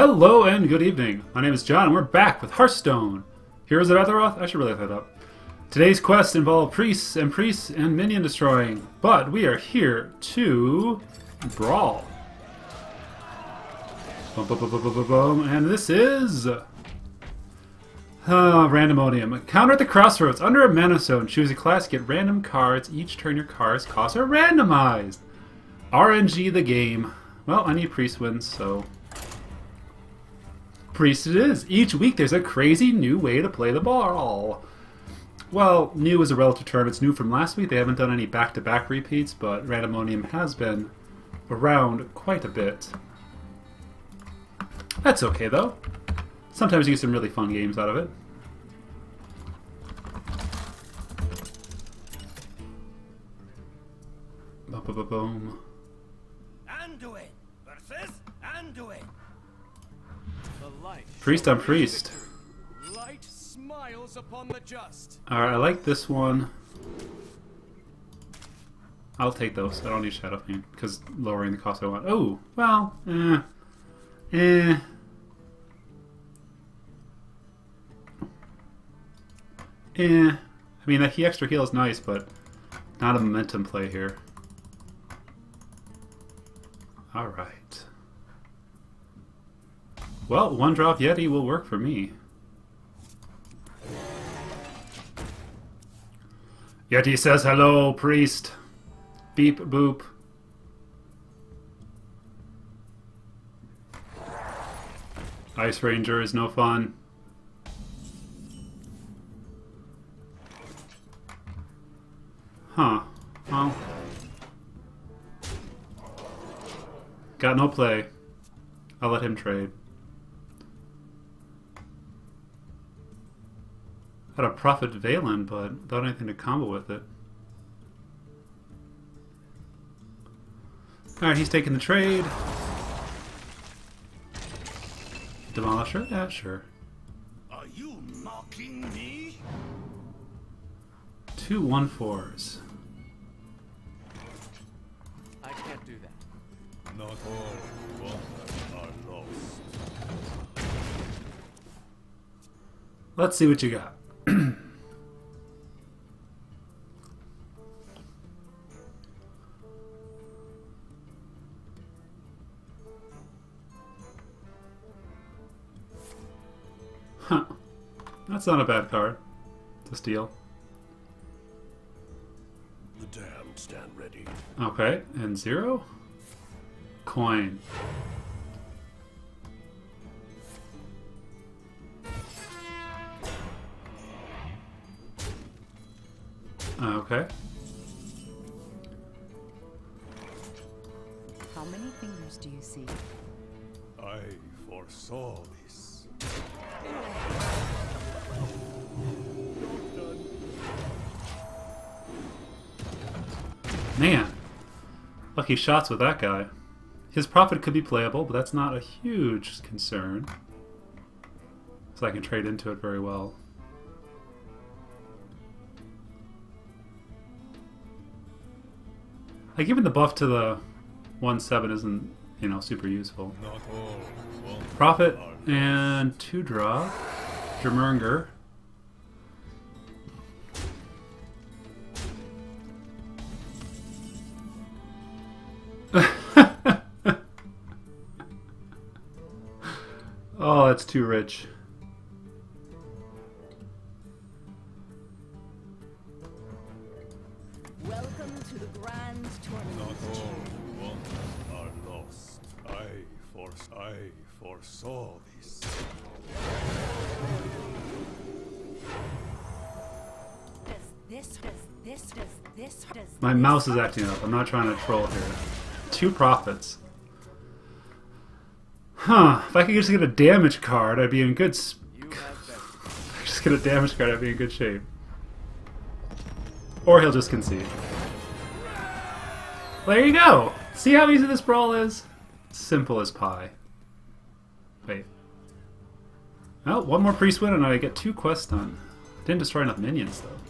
Hello and good evening. My name is John and we're back with Hearthstone. Heroes of Azeroth? I should really look that up. Today's quests involve priests and priests and minion destroying, but we are here to brawl. Boom, boom, boom. And this is uh, randomonium. Counter at the crossroads. Under a mana zone, choose a class, get random cards. Each turn your cards costs are randomized. RNG the game. Well, I need priest wins, so priest it is. Each week there's a crazy new way to play the ball. Well, new is a relative term. It's new from last week. They haven't done any back-to-back -back repeats, but Randomonium has been around quite a bit. That's okay, though. Sometimes you get some really fun games out of it. Boom, boom, boom, boom. Anduin versus Anduin. Priest on priest. Light smiles upon the just. Alright, I like this one. I'll take those. I don't need Shadow Fiend, because lowering the cost I want. Oh, well, eh. Eh. Eh. I mean, that he extra heal is nice, but not a momentum play here. Alright. Well, one drop Yeti will work for me. Yeti says hello, priest. Beep boop. Ice Ranger is no fun. Huh. Well. Got no play. I'll let him trade. Had a Prophet Velen, but without anything to combo with it. Alright, he's taking the trade. Demolisher? Yeah, sure. Are you mocking me? Two one fours. I can't do that. Not all wonders are lost. Let's see what you got. Huh. That's not a bad card to steal. The damned stand ready. Okay, and zero? Coin. Oh, okay. How many fingers do you see? I foresaw this. Man. Lucky shots with that guy. His prophet could be playable, but that's not a huge concern. So I can trade into it very well. Like even the buff to the 1-7 isn't, you know, super useful. Not all wonders Prophet and two draw. Jermurnger. oh, that's too rich. Mouse is acting up. I'm not trying to troll here. Two prophets. Huh. If I could just get a damage card, I'd be in good... I just get a damage card, I'd be in good shape. Or he'll just concede. There you go! See how easy this brawl is? Simple as pie. Wait. Oh, one more priest win and I get two quests done. Didn't destroy enough minions, though.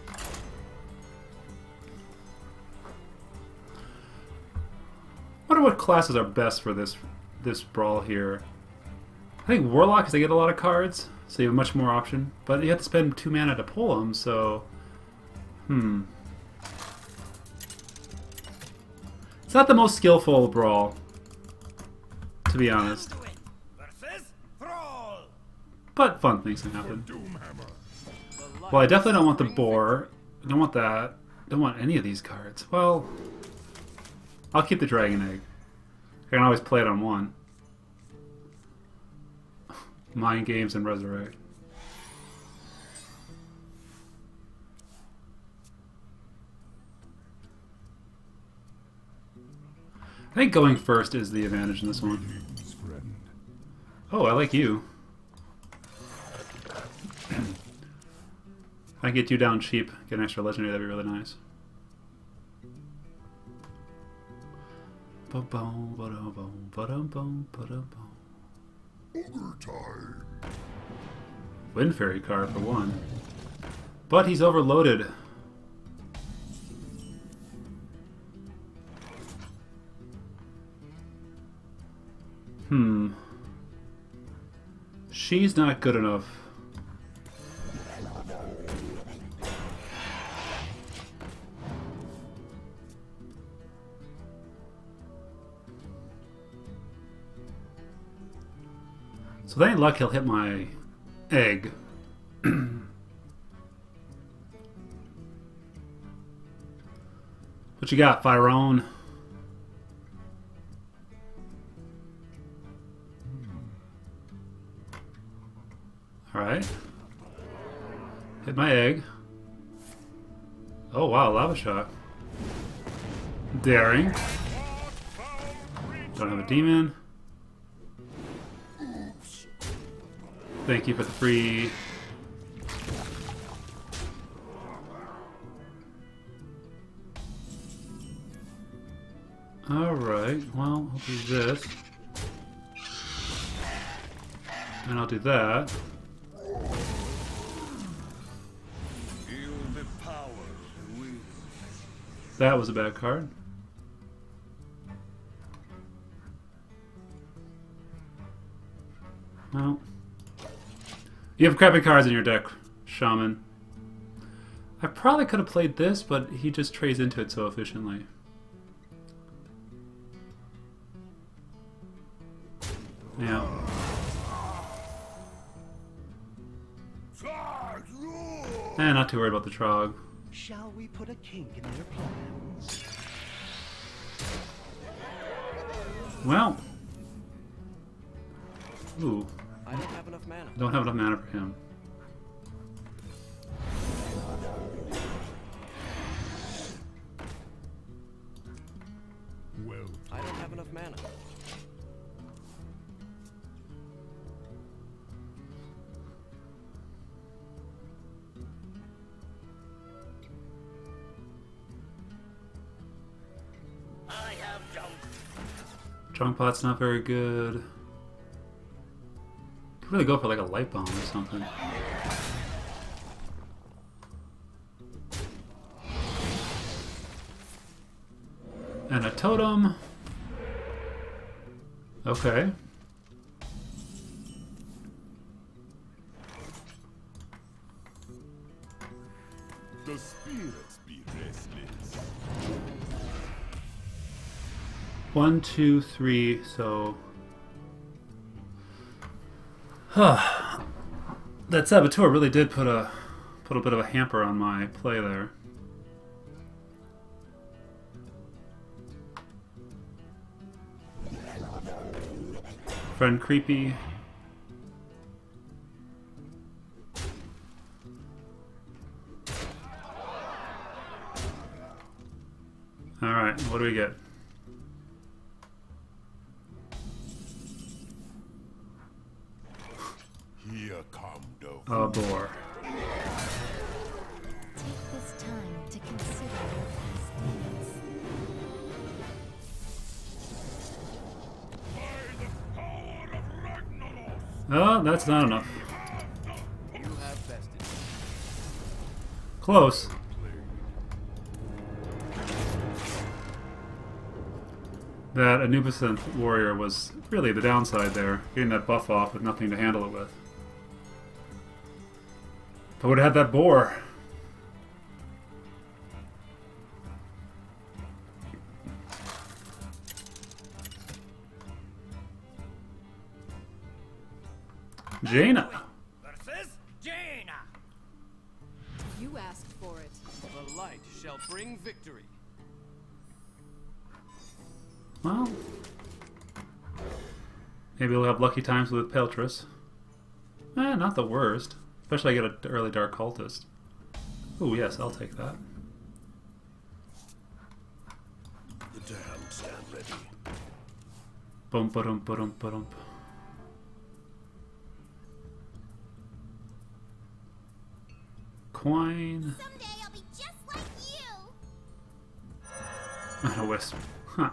Classes are best for this this brawl here. I think Warlock, because they get a lot of cards, so you have much more option. But you have to spend two mana to pull them, so. Hmm. It's not the most skillful brawl, to be honest. But fun things can happen. Well, I definitely don't want the boar. Don't want that. Don't want any of these cards. Well, I'll keep the dragon egg. I can always play it on one. Mind games and resurrect. I think going first is the advantage in this one. Oh, I like you. I get you down cheap, get an extra legendary, that'd be really nice. Wind Fairy car for one. But he's overloaded. Hmm. She's not good enough. With any luck, he'll hit my egg. what you got, Fyrone? Alright. Hit my egg. Oh wow, lava shot. Daring. Don't have a demon. Thank you for the free. Alright, well, I'll do this. And I'll do that. That was a bad card. Well. You have crappy cards in your deck, Shaman. I probably could have played this, but he just trades into it so efficiently. Yeah. Eh, not too worried about the Trog. Shall we put a kink in their plans? Well. Ooh, I don't have enough mana. don't have enough mana for him. Well, I don't have enough mana. Drunk pot's not very good. Really go for like a light bomb or something. And a totem. Okay. the spirits be restless. One, two, three, so. That saboteur really did put a put a bit of a hamper on my play there. Friend creepy. Alright, what do we get? That's not enough. Vested. that Anubis warrior was really the downside there, getting that buff off with nothing to handle it with. If I would have had that boar. Jaina. Versus Jaina. You asked for it. The light shall bring victory. Well, maybe we'll have lucky times with Peltris. Eh, not the worst. Especially I get an early Dark Cultist. Oh yes, I'll take that. The damned stand ready. Bum ba dum ba dum ba dum. Coin. Someday I'll be just like you. A wisp. Huh.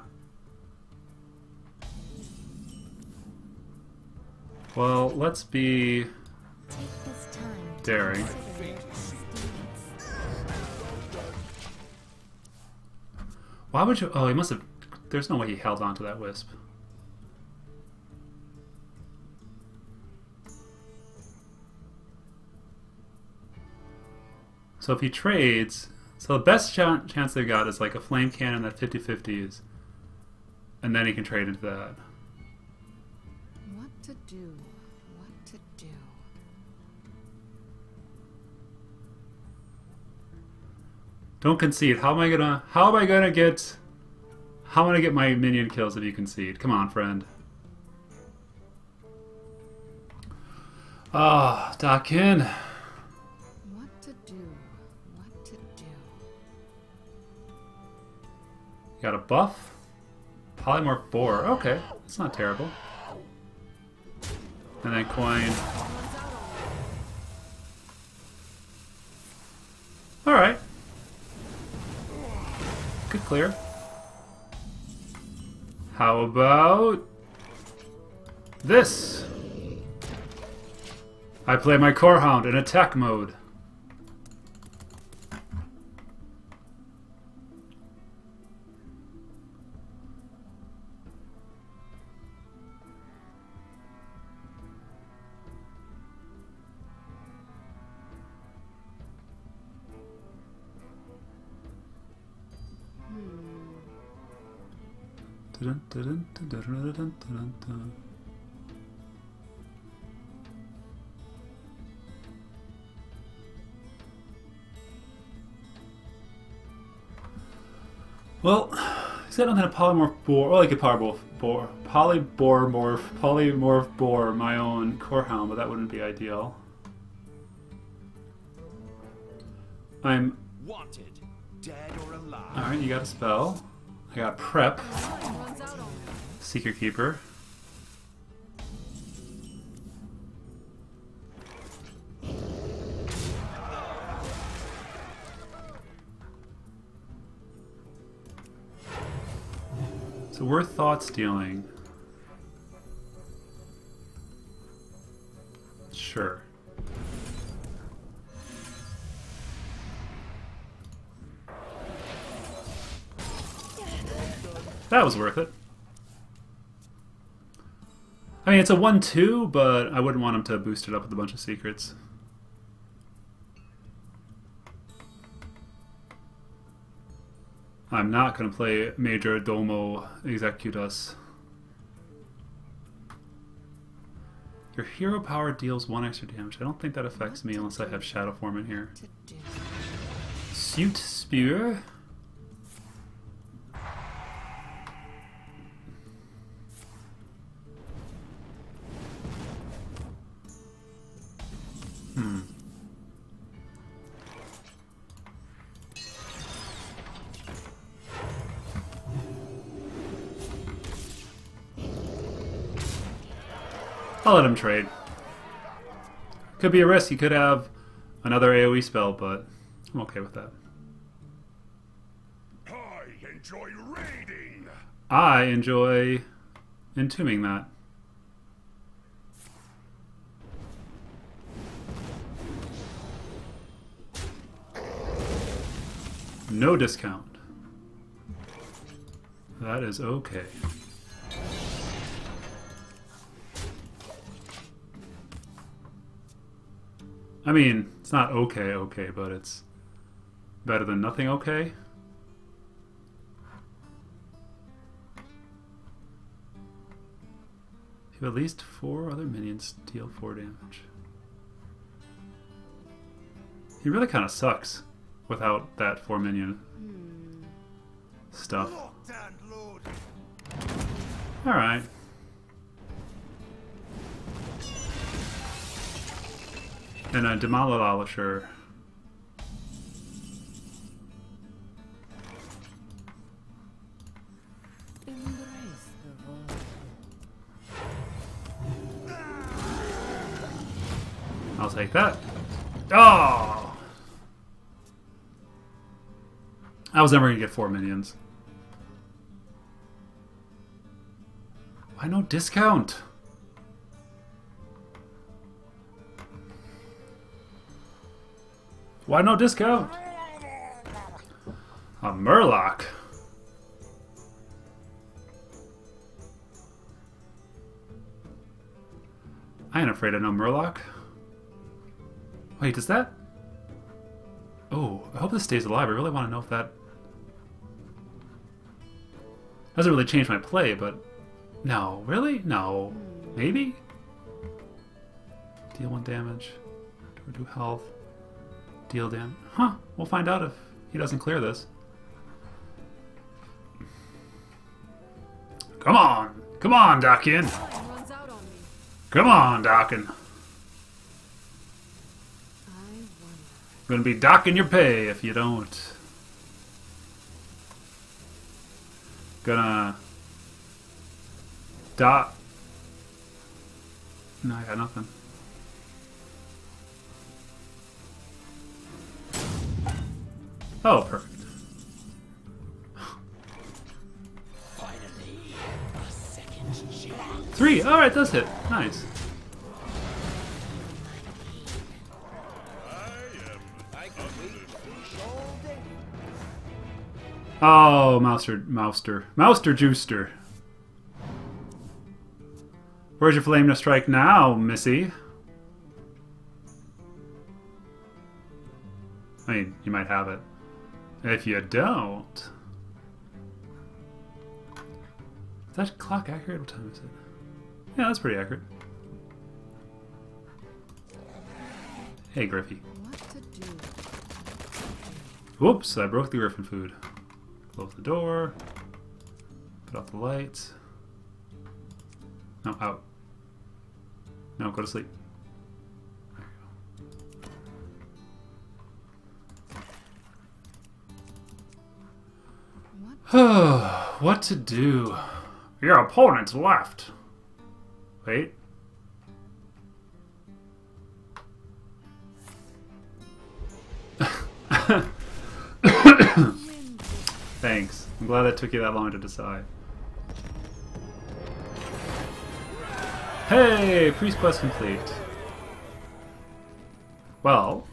Well, let's be Take this time. to daring. consider your stance. Why would you? Oh, he must have. There's no way he held on to that wisp. So if he trades, so the best chan chance they've got is like a flame cannon that 50-50s, and then he can trade into that. What to do? What to do? Don't concede. How am I gonna? How am I gonna get? How am I gonna get my minion kills if you concede? Come on, friend. Ah, Dakin. Got a buff? Polymorph boar. Okay, that's not terrible. And then coin. Alright. Good clear. How about this? I play my core hound in attack mode. Well, said I'm gonna polymorph boar, or like a polymorph boar, polybormorph, polymorph boar my own core hound, but that wouldn't be ideal. I'm Wanted. Dead or alive. alright. You got a spell. I got prep. Seeker Keeper. So we're thought stealing. Sure. That was worth it. I mean, it's a 1 2, but I wouldn't want him to boost it up with a bunch of secrets. I'm not going to play Majordomo Executus. Your hero power deals one extra damage. I don't think that affects me unless I have Shadow Form in here. Suit Spear. I'll let him trade. Could be a risk. He could have another AoE spell, but I'm okay with that. I enjoy raiding. I enjoy entombing that. No discount. That is okay. I mean, it's not okay, okay, but it's better than nothing okay. You have at least four other minions deal four damage. He really kind of sucks without that four minion hmm. stuff. Locked and loaded. Alright. And a void. I'll take that. Oh! I was never gonna get four minions. Why no discount? Why no discount? A Murloc. I ain't afraid of no Murloc. Wait, does that... Oh, I hope this stays alive. I really want to know if that... Doesn't really change my play, but... No, really? No. Maybe? Deal one damage. Or do health. Deal Dan. Huh, we'll find out if he doesn't clear this. Come on! Come on, me. Come on, wonder. Gonna be docking your pay if you don't. Gonna dot. No, I got nothing. Oh, perfect. Three. All right, that's hit. Nice. Oh, Mouster, Mouster, Mouster Juister. Where's your flame to strike now, Missy? I mean, you might have it. If you don't... Is that clock accurate? What time is it? Yeah, that's pretty accurate. Hey, Griffey. What to do? Whoops, I broke the griffin food. Close the door. Put off the lights. No, out. No, go to sleep. What? what to do? Your opponent's left. Wait. Thanks. I'm glad that took you that long to decide. Hey, priest quest complete. Well,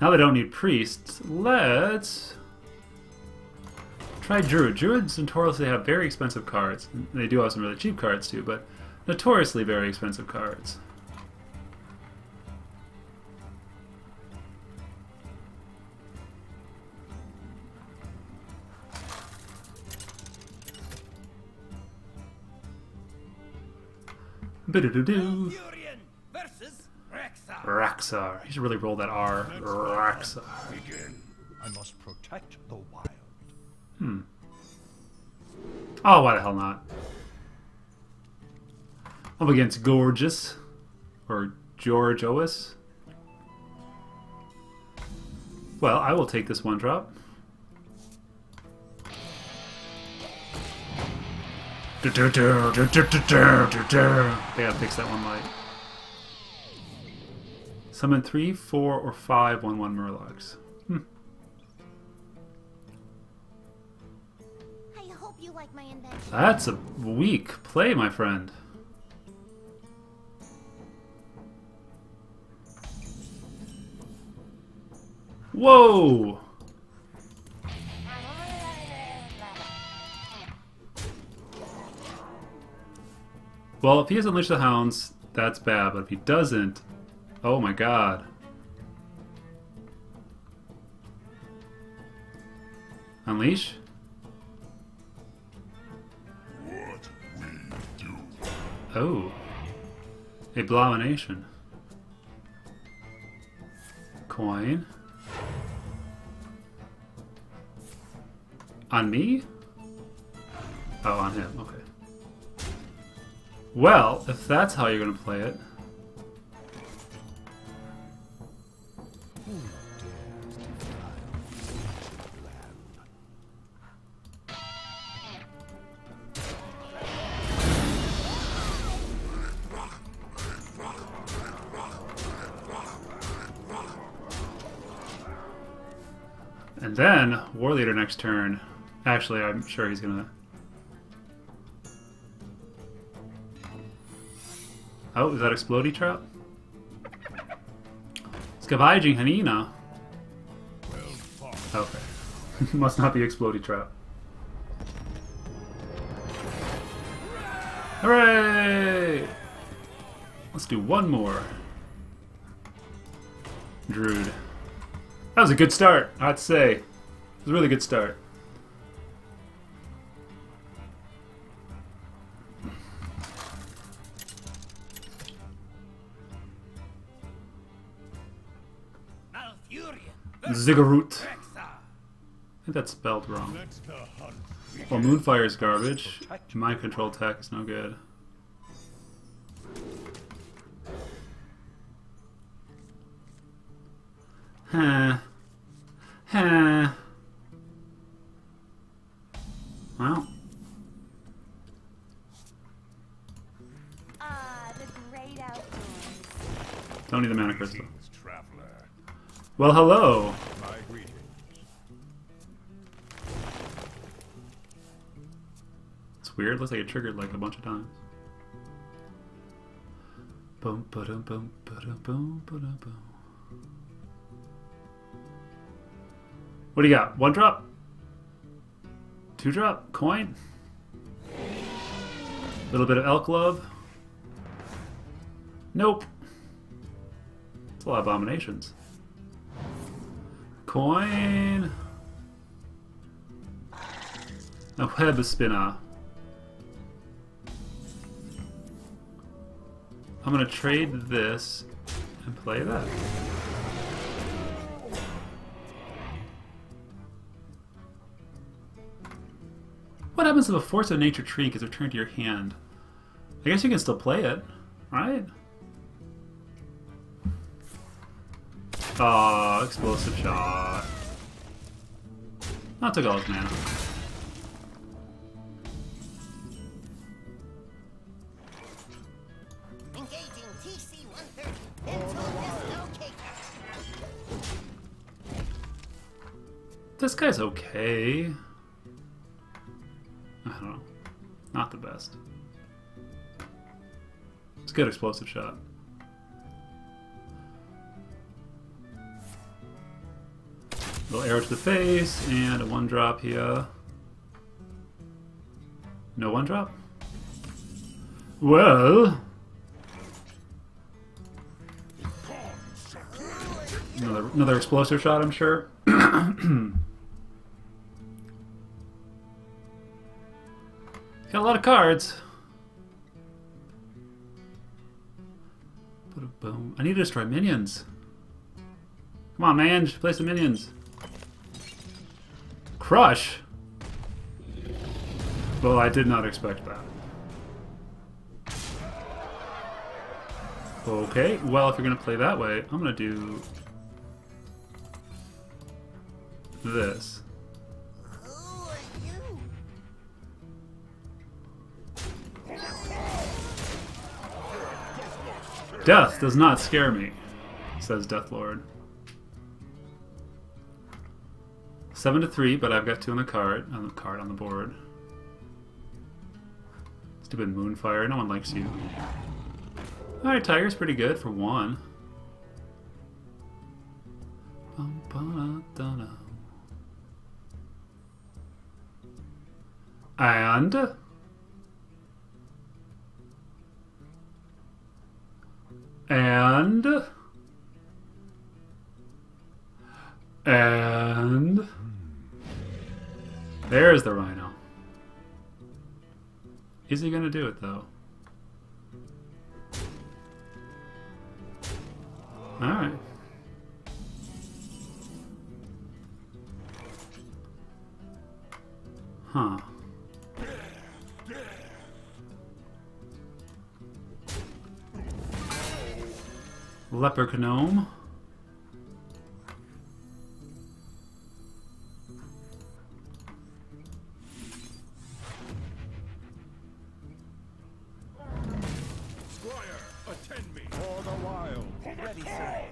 now they don't need priests, let's try druid. Druids notoriously have very expensive cards. They do have some really cheap cards too, but notoriously very expensive cards. Furion versus Rexxar. Raxar. He should really roll that R. Raxar. I must protect the wild. Oh, why the hell not? Up against Gorgeous. Or George Ois. Well, I will take this one drop. They gotta fix that one light. Summon three, four, or five 1 1 Murlocs. Like my invention. That's a weak play, my friend. Whoa! Well, if he has Unleash the Hounds, that's bad, but if he doesn't, oh my god. Unleash? Oh. Abomination. Coin. On me? Oh, on him. Okay. Well, if that's how you're going to play it. And then, War Leader next turn. Actually, I'm sure he's gonna. Oh, is that Explodey Trap? Scavenging Hyena. Okay. Must not be Explodey Trap. Hooray! Let's do one more. Druid. That was a good start, I'd say. It was a really good start. Ziggurat. I think that's spelled wrong. Well, Moonfire is garbage. My control tech is no good. Huh. Huh. Well, Ah, the great outdoors. don't need the mana crystal. Well, hello. It's weird. Looks like it triggered like a bunch of times. Boom, ba-dum, boom, ba-dum, boom, ba-dum, boom. What do you got? One drop? Two drop? Coin? A little bit of elk love? Nope. It's a lot of abominations. Coin. A web spinner. I'm gonna trade this and play that. What happens if a force of nature tree gets returned to your hand? I guess you can still play it, right? Aw, explosive shot. Not took all his mana. Engaging TC-130 into dislocator. This guy's okay. Not the best. It's a good explosive shot. Little arrow to the face and a one drop here. No one drop? Well. Another another explosive shot, I'm sure. Got a lot of cards. Boom. I need to destroy minions. Come on, man. Play some minions. Crush? Well, I did not expect that. Okay, well, if you're going to play that way, I'm going to do this. Death does not scare me, says Deathlord. Seven to three, but I've got two on the card on the card on the board. Stupid Moonfire, no one likes you. Alright, Tiger's pretty good for one. And And. And. There's the rhino. Is he gonna do it though? Alright. Huh. Ready, sir.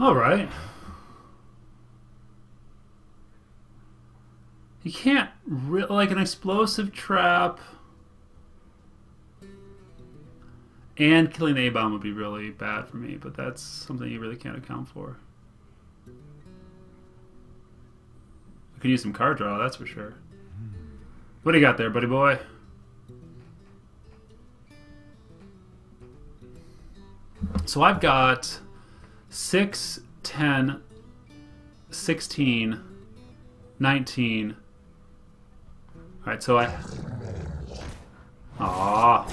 All right. You can't like an explosive trap and killing the A bomb would be really bad for me, but that's something you really can't account for. I could use some card draw, that's for sure. What do you got there, buddy boy? So I've got 6, 10, 16, 19. Alright, so I. Ah.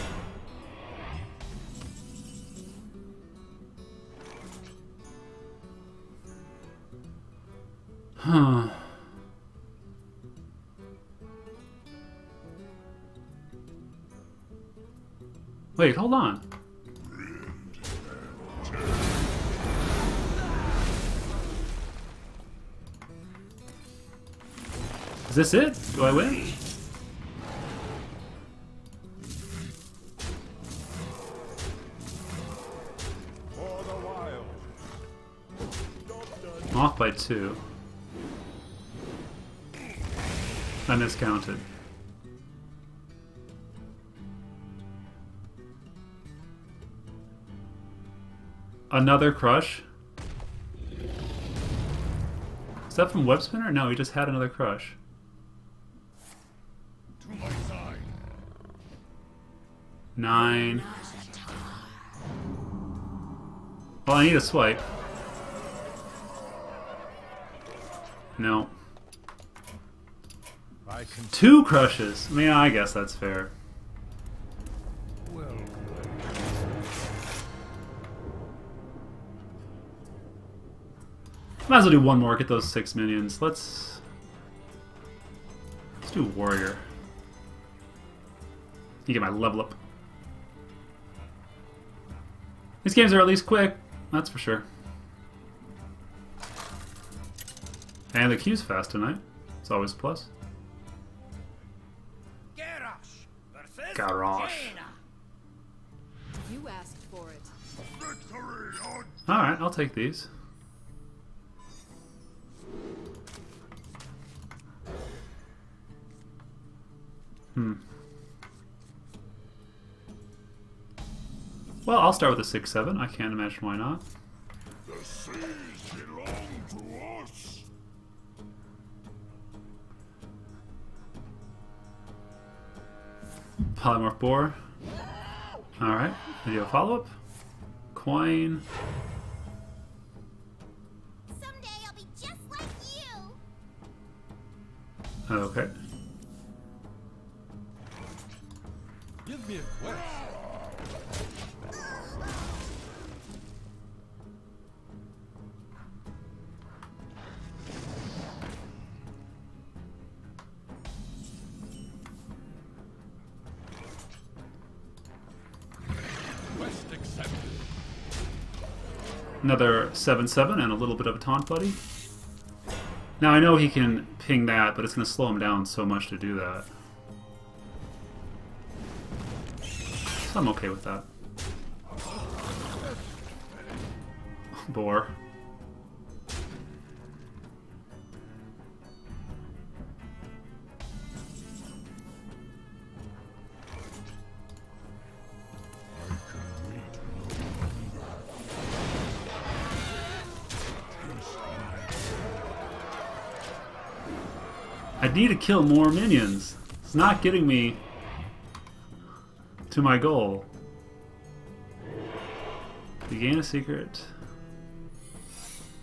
Huh. Wait, hold on. Is this it? Do I win? By two. I miscounted. Another crush? Is that from Web Spinner? No, he just had another crush. Nine. Well, I need a swipe. No. I can Two crushes. I mean, I guess that's fair. well Might as well do one more. Get those six minions. Let's let's do warrior. You get my level up. These games are at least quick. That's for sure. And the queue's fast tonight. It's always a plus. Garrosh versus Garrosh. You asked for it. Alright, I'll take these. Hmm. Well, I'll start with a 6 7. I can't imagine why not. the seas belong to us. Polymorph Boar. Alright, video follow up. Coin. Someday I'll be just like you. Okay. give me a quest. Quest Another 7 7 and a little bit of a taunt buddy. Now I know he can ping that, but it's going to slow him down so much to do that. So I'm okay with that. Boar. I need to kill more minions. It's not getting me to my goal. You gain a secret.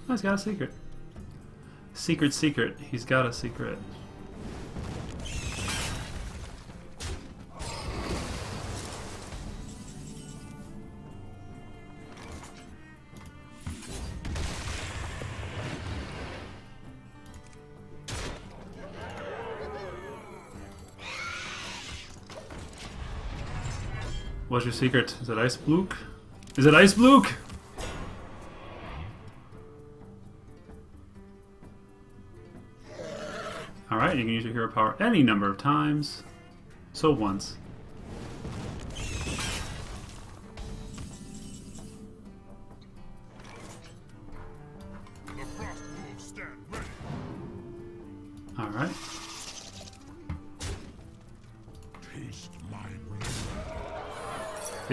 Oh, he's got a secret. Secret, secret. He's got a secret. Your secret? Is it Ice Block? Is it Ice Block? Alright, you can use your hero power any number of times. So once.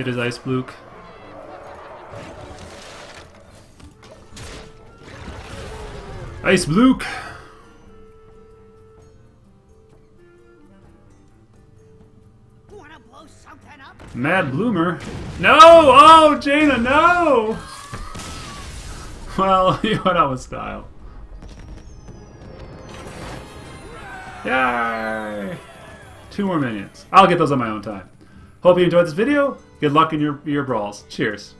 It is Ice Block. Ice Block! Wanna blow something up? Mad Bomber. No! Oh, Jaina, no! Well, you went out with style. Yay! Two more minions. I'll get those on my own time. Hope you enjoyed this video. Good luck in your, your brawls. Cheers.